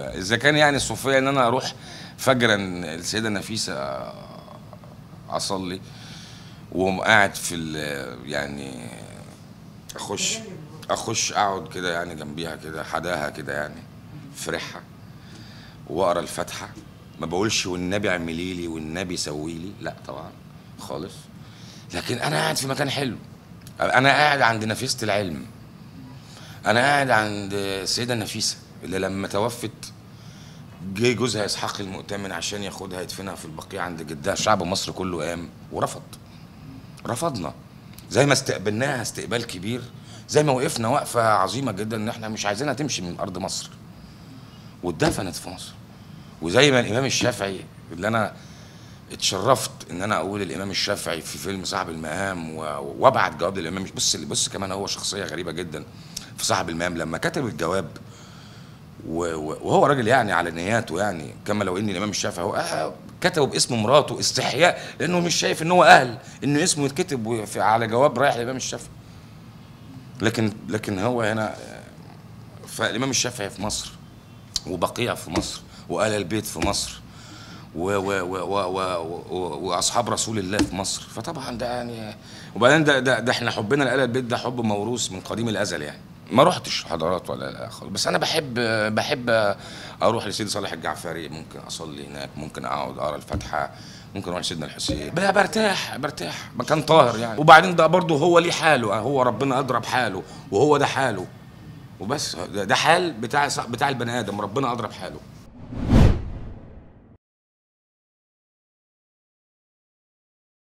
إذا كان يعني الصوفية إن أنا أروح فجرا السيدة نفيسة أصلي وأقوم قاعد في يعني أخش أخش أقعد كده يعني جنبيها كده حداها كده يعني فرحها وأقرأ الفاتحة. ما بقولش والنبي اعملي لي والنبي سوي لي لا طبعا خالص. لكن أنا قاعد في مكان حلو. أنا قاعد عند نفيسة العلم. أنا قاعد عند السيده نفيسة اللي لما توفت جه جوزها إسحاق المؤتمن عشان ياخدها يدفنها في البقيع عند جدها. شعب مصر كله قام ورفض. رفضنا. زي ما استقبلناها استقبال كبير زي ما وقفنا وقفة عظيمة جدا إن إحنا مش عايزينها تمشي من أرض مصر. واتدفنت في مصر. وزي ما الإمام الشافعي اللي أنا اتشرفت إن أنا أقول الإمام الشافعي في فيلم صاحب المهام وابعت جواب للإمام بص بص كمان هو شخصية غريبة جدا. صاحب المهام لما كتب الجواب وهو راجل يعني على نياته يعني كما لو إن الإمام الشافعي هو آه كتبه باسم مراته استحياء لأنه مش شايف إن هو أهل إن اسمه يتكتب على جواب رايح للامام الشافعي. لكن لكن هو هنا فالإمام الشافعي في مصر وبقيع في مصر وآل البيت في مصر و و و و و وأصحاب رسول الله في مصر. فطبعا ده يعني وبعدين ده ده, ده إحنا حبنا لآل البيت ده حب موروث من قديم الأزل يعني. ما رحتش حضارات ولا لا خالص بس أنا بحب بحب أروح لسيدي صالح الجعفري. ممكن أصلي هناك ممكن أقعد أقرأ الفاتحة ممكن أروح لسيدنا الحسين. برتاح برتاح. مكان طاهر يعني. وبعدين ده برضه هو ليه حاله. هو ربنا ادرى بحاله وهو ده حاله. وبس ده حال بتاع بتاع البني آدم. ربنا ادرى بحاله